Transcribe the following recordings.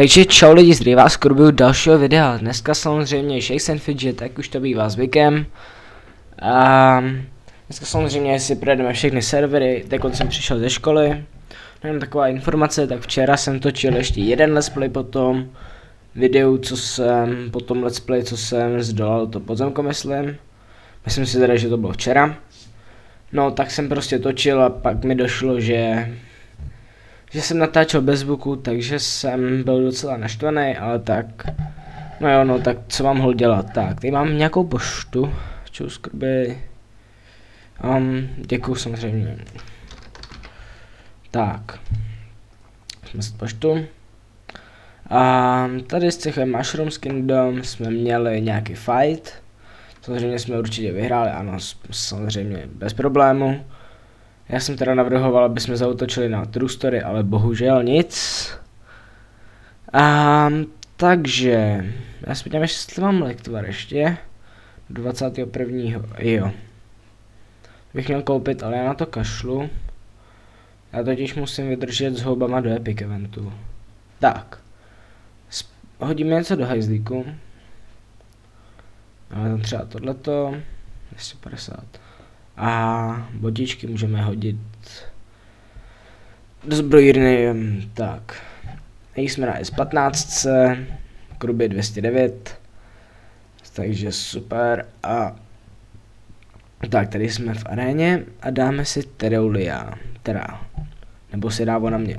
Takže čau lidi, zdravím vás k dalšího videa. Dneska samozřejmě Shakes and Fidget, tak už to bývá zvykem. A dneska samozřejmě si projedeme všechny servery, teď jsem přišel ze školy. Jenom taková informace, tak včera jsem točil ještě jeden let's play potom. Videu, co jsem, potom let's play, co jsem zdolal to podzemko myslím. Myslím si teda, že to bylo včera. No, tak jsem prostě točil a pak mi došlo, že že jsem natáčel bez zvuku, takže jsem byl docela naštvaný, ale tak, no jo, no tak co mám hol dělat, tak, tady mám nějakou poštu, čus, krby, um, děkuju samozřejmě, tak, jsme si poštu, a tady z cechem Mushrooms Kingdom jsme měli nějaký fight, samozřejmě jsme určitě vyhráli, ano, samozřejmě bez problému, já jsem teda navrhoval, aby jsme zautočili na True Story, ale bohužel nic. A, takže, já si podívám, jestli mám lektvar ještě. 21. Jo. Bych měl koupit, ale já na to kašlu. Já totiž musím vydržet s houbama do Epic Eventu. Tak. Hodíme něco do hajzlíku. Ale třeba tohleto. 250. A botičky můžeme hodit do zbrojírny, tak. Jsme na S15, krubě 209, takže super a tak, tady jsme v aréně a dáme si Tereulia, teda, nebo si dá na mě.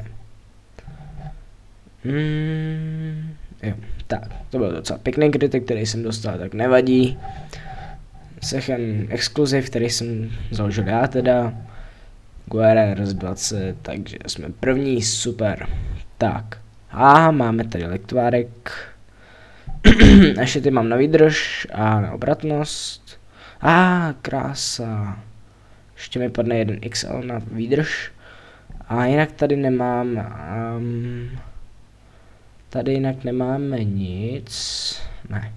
Hmm, jo, tak, to byl docela pěkný kritik, který jsem dostal, tak nevadí. Sechem exkluziv, který jsem založil já teda. GuRRS 20, takže jsme první, super. Tak, a máme tady lektvárek. Ještě ty mám na výdrž a na obratnost. A krása. Ještě mi padne jeden XL na výdrž. A jinak tady nemám... Um, tady jinak nemáme nic. Ne.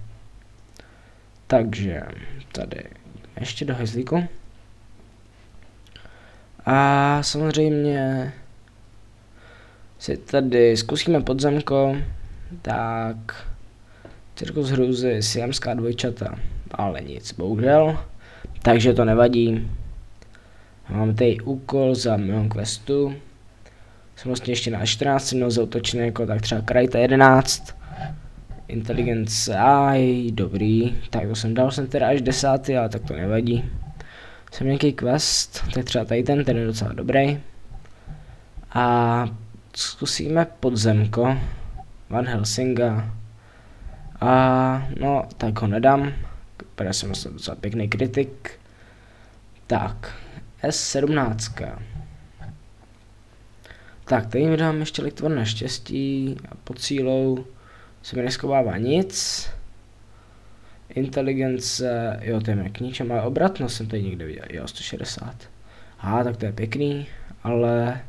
Takže tady. Ještě do hezlíku. A samozřejmě si tady zkusíme podzemko, tak cirkus hrůzy, siamská dvojčata, ale nic, bohužel, takže to nevadí. Máme tady úkol za milion questu, jsem vlastně ještě na 14 měl zautočený jako tak třeba krajta 11, Inteligence, aj, dobrý. Tak to jsem dal jsem teda až desátý, ale tak to nevadí. Jsem nějaký quest, tak třeba tady ten, ten je docela dobrý. A zkusíme podzemko. Van Helsinga. A no, tak ho nedám. Protože jsem dostal docela pěkný kritik. Tak, S17. Tak, tady mi dám ještě lektvor na štěstí a pod cílou se mi neschovává nic. Inteligence, jo, to je k ničem, ale obratnost jsem tady někde viděl, jo, 160. A tak to je pěkný, ale...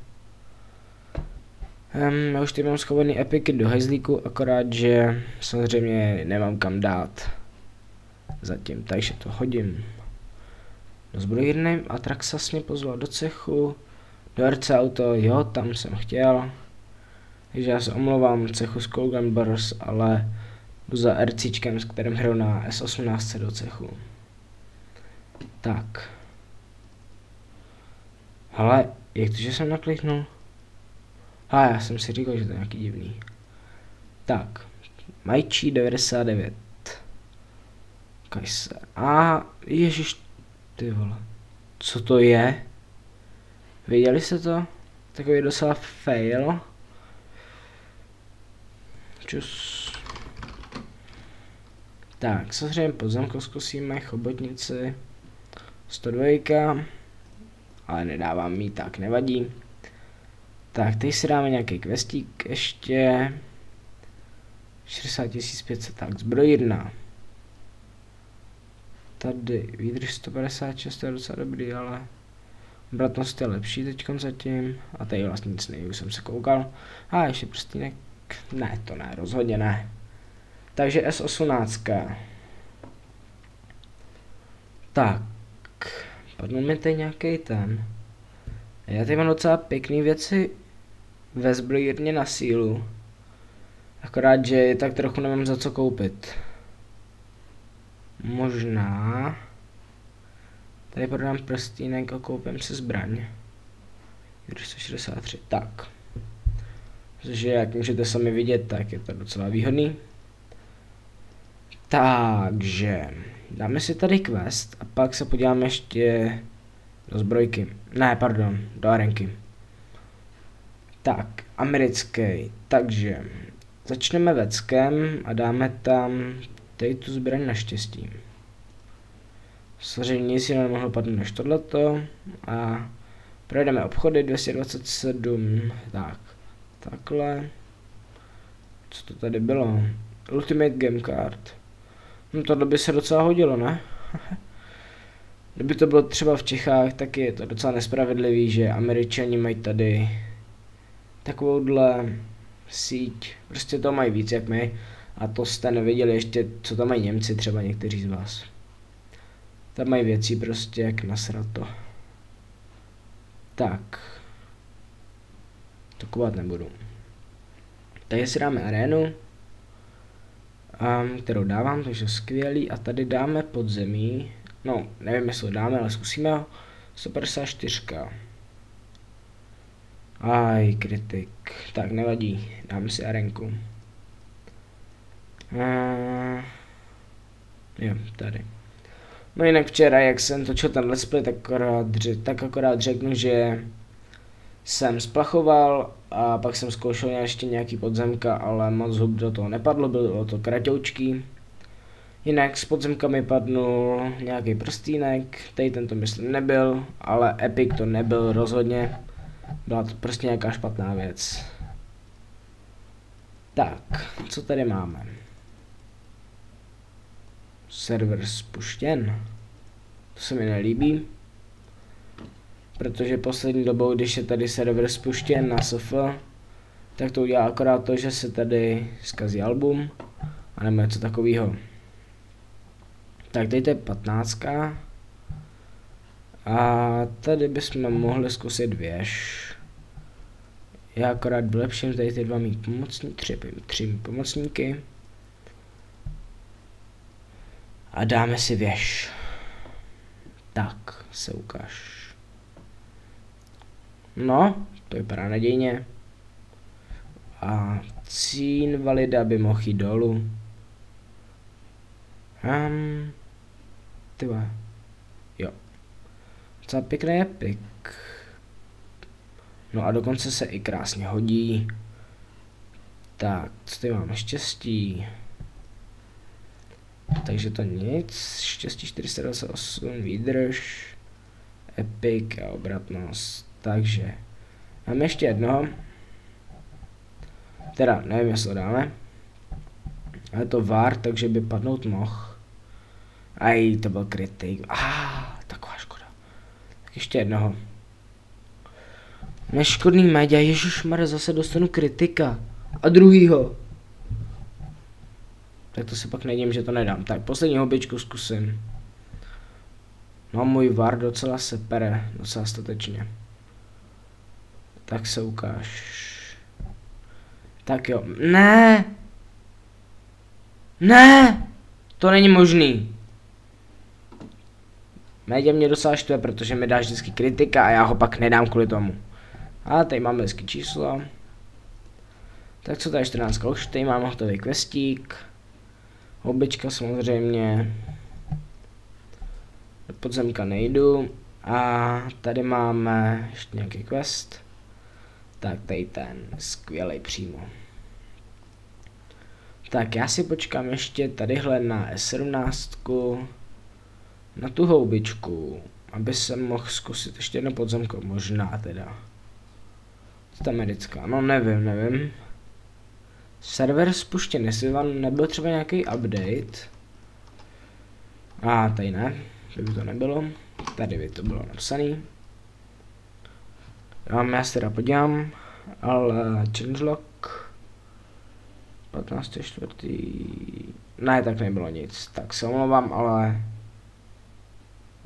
Um, já už tady mám schovaný epiky do hajzlíku, akorát, že samozřejmě nemám kam dát. Zatím, takže to hodím do zbrojírny a Traxas mě pozval do cechu, do RC Auto, jo, tam jsem chtěl. Takže já se omlouvám cechu s Colgan Bars, ale jdu za RCčkem, s kterým hraju na S18 do cechu. Tak. Ale, jak to, že jsem nakliknul? A já jsem si říkal, že to je nějaký divný. Tak. Majčí 99. Kajse. A ježiš, ty vole. Co to je? Viděli jste to? Takový docela fail. Čus. Tak, samozřejmě podzemko zkusíme, chobotnici. 102, ale nedávám mi tak nevadí. Tak, teď si dáme nějaký questík ještě. 60 500, tak zbrojírna. Tady výdrž 156, to je docela dobrý, ale obratnost je lepší teď zatím. A tady vlastně nic nejde, už jsem se koukal. A ještě prstínek ne, to ne, rozhodně ne. Takže S18. Tak. Padl mi tady nějaký ten. Já tady mám docela pěkné věci ve zbrojírně na sílu. Akorát, že tak trochu nemám za co koupit. Možná... Tady prodám prstínek a koupím si zbraň. 263, tak. Protože jak můžete sami vidět, tak je to docela výhodný. Takže, dáme si tady quest a pak se podíváme ještě do zbrojky. Ne, pardon, do arenky. Tak, americký. Takže, začneme veckem a dáme tam tady tu zbraň naštěstí. Samozřejmě nic jiného nemohlo padnout než tohleto a projedeme obchody 227, tak, takhle. Co to tady bylo? Ultimate Game Card. No tohle by se docela hodilo, ne? Kdyby to bylo třeba v Čechách, tak je to docela nespravedlivý, že američani mají tady takovouhle síť, prostě to mají víc jak my a to jste neviděli ještě, co tam mají Němci, třeba někteří z vás. Tam mají věci prostě jak nasrat to. Tak. To kovat nebudu. Tady si dáme arénu, um, kterou dávám, takže skvělý. A tady dáme podzemí, no nevím jestli ho dáme, ale zkusíme ho. 154. Aj, kritik. Tak, nevadí. Dáme si arenku. Uh, jo, tady. No jinak včera, jak jsem točil ten let's play, tak akorát, tak akorát řeknu, že jsem splachoval a pak jsem zkoušel ještě nějaký podzemka, ale moc hub do toho nepadlo, bylo to kratoučký. Jinak s podzemkami padnul nějaký prstínek, tady tento myslím nebyl, ale Epic to nebyl rozhodně. Byla to prostě nějaká špatná věc. Tak, co tady máme? server spuštěn. To se mi nelíbí. Protože poslední dobou, když je tady server spuštěn na SF, tak to udělá akorát to, že se tady zkazí album, a nebo něco takového. Tak tady to je 15. A tady bychom mohli zkusit věž. Já akorát vylepším tady ty dva mít pomocní, tři, tři pomocníky. A dáme si věž. Tak, se ukáž. No, to vypadá nadějně. A cín valida by mohl jít dolů. Um, tyhle. Jo. Co pěkný pik. No a dokonce se i krásně hodí. Tak, co tady máme štěstí? Takže to nic, štěstí 428, výdrž, epic a obratnost. Takže máme ještě jedno. Teda, nevím, jestli dáme. Ale to var, takže by padnout mohl. Aj, to byl kritik. Ah, taková škoda. Tak ještě jednoho. Neškodný média, ježišmar, zase dostanu kritika. A druhýho. Tak to se pak nedím, že to nedám. Tak poslední hobičku zkusím. No můj var docela se pere, docela statečně. Tak se ukáž. Tak jo. Ne! Ne! To není možný. Média mě docela štve, protože mi dá vždycky kritika a já ho pak nedám kvůli tomu. A tady máme hezky číslo. Tak co tady 14 už tady mám hotový questík. Hobička samozřejmě. Do podzemka nejdu. A tady máme ještě nějaký quest. Tak tady ten skvělý přímo. Tak já si počkám ještě tadyhle na S17, na tu houbičku, aby jsem mohl zkusit ještě jedno podzemko, možná teda. Ta americká, no nevím, nevím. Server spuštěn, jestli vám nebyl třeba nějaký update. A tady ne, by to nebylo. Tady by to bylo napsaný. Já se teda podívám, ale changelog 15. čtvrtý. Ne, tak nebylo nic. Tak se omlouvám, ale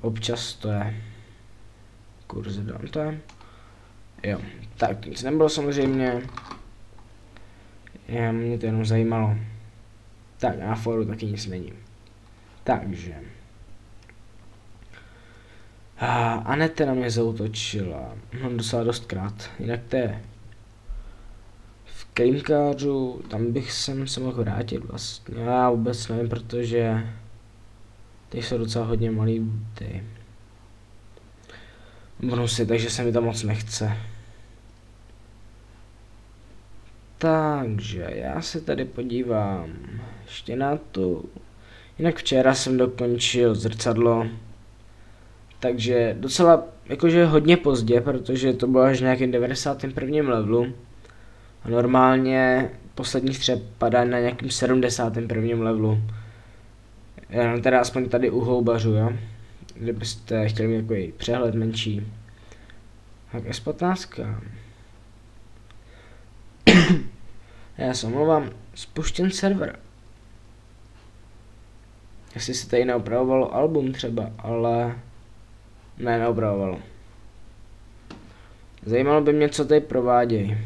občas to je kurz Dante. Jo, tak nic nebylo samozřejmě. Já, mě to jenom zajímalo. Tak, na foru taky nic není. Takže. A Anete na mě zautočila. No docela dostkrát. Jinak to je v Krimkářu, tam bych sem se mohl vrátit vlastně. Já vůbec nevím, protože ty jsou docela hodně malý ty bonusy, takže se mi tam moc nechce. Takže já se tady podívám ještě na tu. Jinak včera jsem dokončil zrcadlo. Takže docela jakože hodně pozdě, protože to bylo až nějakým 91. levelu. A normálně poslední střep padá na nějakým 71. levelu. Jenom teda aspoň tady u houbařu, jo. Kdybyste chtěli mít takový přehled menší. Tak S15. Já se omlouvám, spuštěn server. Jestli se tady neopravovalo album třeba, ale ne, neopravovalo. Zajímalo by mě, co tady provádějí.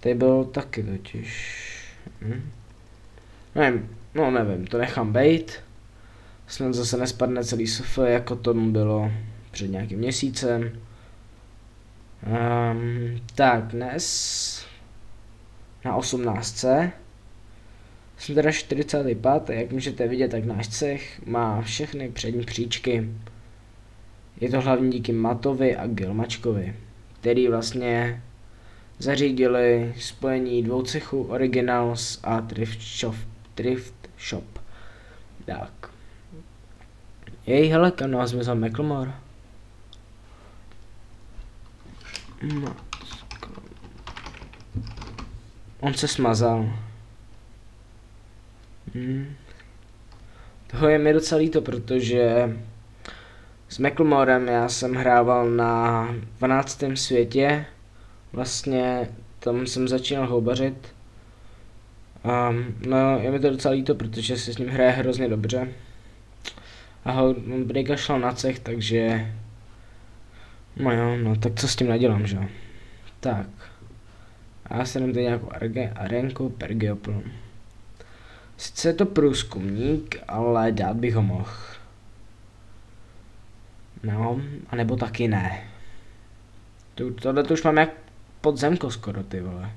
Tady bylo taky totiž. Hm? Nevím, no nevím, to nechám bejt. Snad zase nespadne celý SF, jako tomu bylo před nějakým měsícem. Um, tak, dnes na 18. Jsem teda 45. Jak můžete vidět, tak náš cech má všechny přední příčky. Je to hlavně díky Matovi a Gilmačkovi, který vlastně zařídili spojení dvou cechů Originals a Thrift Shop. Thrift Shop. Tak. Jej, hele, kam nás zmizel McLemore? On se smazal. Hmm. Toho je mi docela líto, protože s McLemorem já jsem hrával na 12. světě. Vlastně tam jsem začínal houbařit. Um, no, je mi to docela líto, protože se s ním hraje hrozně dobře. A ho, Briga šel na cech, takže No jo, no tak co s tím nadělám, že Tak. A já se jenom tady nějakou arenku Pergeoplu. Sice je to průzkumník, ale dát bych ho mohl. No, anebo taky ne. Tohle to už mám jak podzemko skoro, ty vole.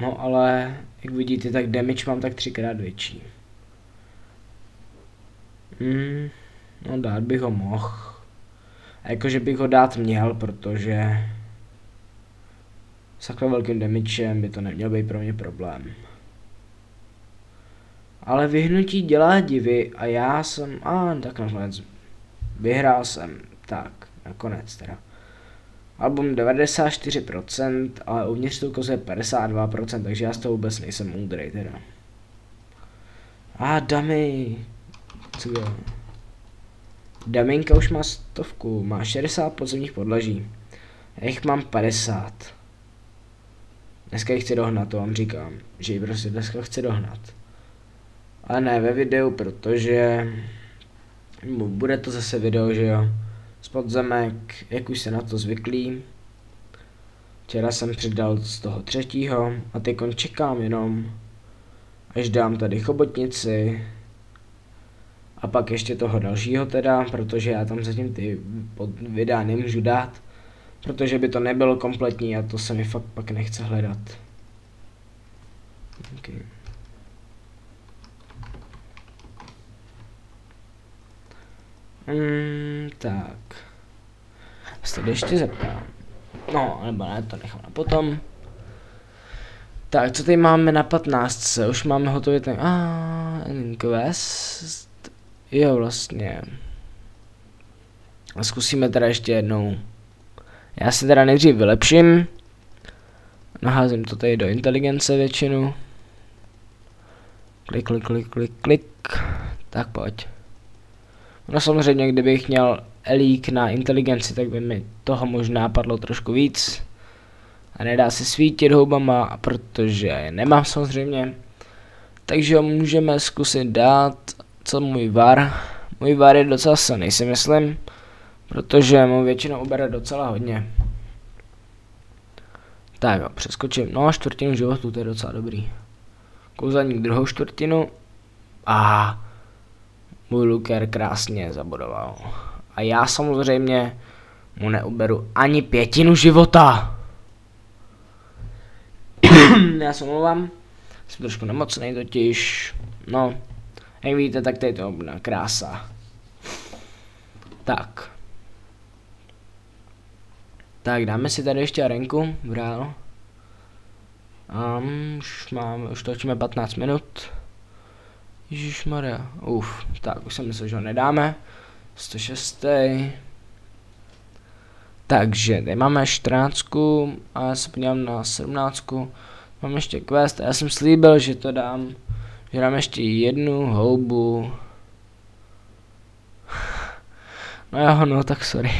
No ale, jak vidíte, tak damage mám tak třikrát větší. Hmm, no dát bych ho mohl. A jakože bych ho dát měl, protože s takhle velkým damagem by to neměl být pro mě problém. Ale vyhnutí dělá divy a já jsem, a tak nakonec vyhrál jsem, tak, nakonec teda. Album 94%, ale uvnitř to ukazuje 52%, takže já z toho vůbec nejsem moudrej teda. A damy, co je? Daminka už má stovku, má 60 podzemních podlaží. Já jich mám 50. Dneska jich chci dohnat, to vám říkám, že ji prostě dneska chci dohnat. Ale ne ve videu, protože bude to zase video, že jo. Z podzemek, jak už se na to zvyklí. Včera jsem přidal z toho třetího a teď čekám jenom, až dám tady chobotnici, a pak ještě toho dalšího teda, protože já tam zatím ty videa nemůžu dát, protože by to nebylo kompletní a to se mi fakt pak nechce hledat. Okay. Mm, tak. Se ještě zeptám. No, nebo ne, to nechám na potom. Tak, co tady máme na 15? Už máme hotový ten... Ah, quest. Jo, vlastně. A zkusíme teda ještě jednou. Já si teda nejdřív vylepším. Naházím to tady do inteligence většinu. Klik, klik, klik, klik, klik. Tak pojď. No samozřejmě, kdybych měl elík na inteligenci, tak by mi toho možná padlo trošku víc. A nedá se svítit houbama, protože je nemám samozřejmě. Takže ho můžeme zkusit dát co můj var. Můj var je docela silný, si myslím, protože mu většinou ubere docela hodně. Tak jo, přeskočím. No, čtvrtinu životu, to je docela dobrý. Kouzelník druhou čtvrtinu. A můj Luker krásně zabodoval. A já samozřejmě mu neuberu ani pětinu života. já se omlouvám. Jsem trošku nemocný totiž. No, jak víte, tak tady to je krása. Tak. Tak, dáme si tady ještě arenku, brál. Um, už máme, už točíme 15 minut. Maria, uf, tak už jsem myslel, že ho nedáme. 106. Takže, tady máme 14 a já se podívám na 17. Mám ještě quest a já jsem slíbil, že to dám, že dám ještě jednu houbu. No jo, no tak sorry.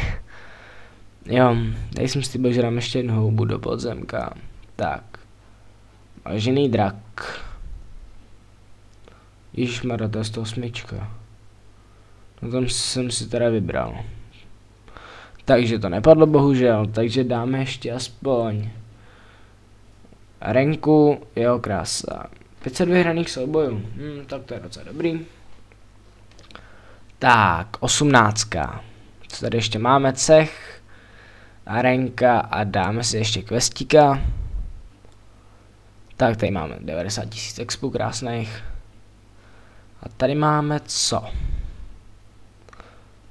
Jo, tady jsem slíbil, že dám ještě jednu houbu do podzemka. Tak. Vážený drak. Ježišmarja, to je 108. No tam jsem si teda vybral. Takže to nepadlo bohužel, takže dáme ještě aspoň Renku, jo krása. 500 vyhraných soubojů, hm, tak to je docela dobrý. Tak, 18. Co tady ještě máme? Cech, Arenka a dáme si ještě questíka. Tak tady máme 90 tisíc expů krásných. A tady máme co?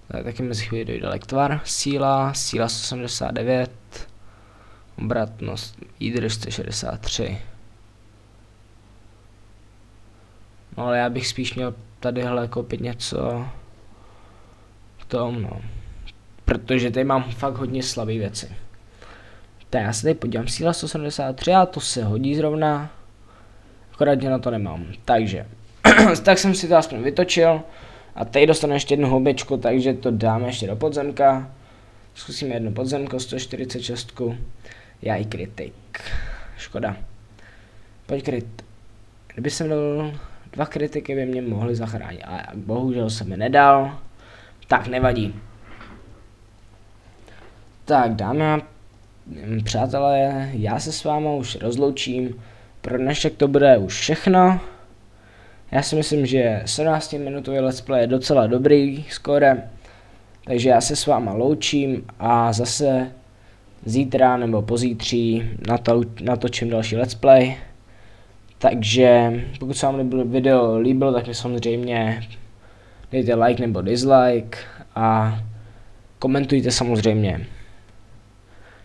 Tady taky mezi chvíli dojde lektvar. Síla, síla 179. Obratnost, výdrž 163. No ale já bych spíš měl tadyhle koupit něco k tomu, no. Protože tady mám fakt hodně slabé věci. Tak já se tady podívám, síla 173 a to se hodí zrovna. Akorát na to nemám. Takže, tak jsem si to aspoň vytočil. A tady dostanu ještě jednu houbičku, takže to dáme ještě do podzemka. Zkusíme jednu podzemko, 146. Já i kritik. Škoda. Pojď krit. Kdyby jsem dal dva kritiky, by mě mohli zachránit, ale bohužel se mi nedal. Tak nevadí. Tak dáme a přátelé, já se s váma už rozloučím. Pro dnešek to bude už všechno. Já si myslím, že 17 minutový let's play je docela dobrý skore. Takže já se s váma loučím a zase zítra nebo pozítří natočím další let's play. Takže pokud se vám video líbilo, tak mi samozřejmě dejte like nebo dislike a komentujte samozřejmě.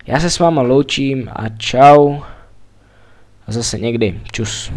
Já se s váma loučím a čau. A zase někdy. Čus.